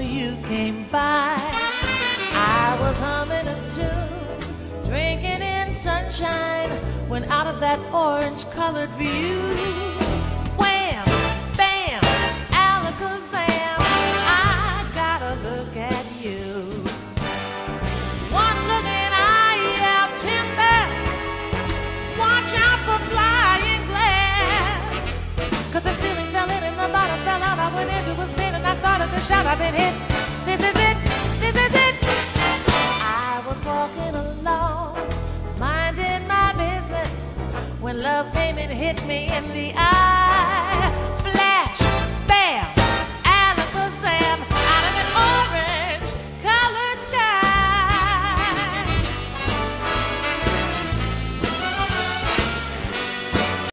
you came by. I was humming a tune, drinking in sunshine, when out of that orange colored view, bam, alakazam, I gotta look at you. One look and I timber, watch out for flying glass. Cause the ceiling fell in and the fell out. I went into a spin shout, I've been hit. This is it, this is it. I was walking along, minding my business, when love came and hit me in the eye.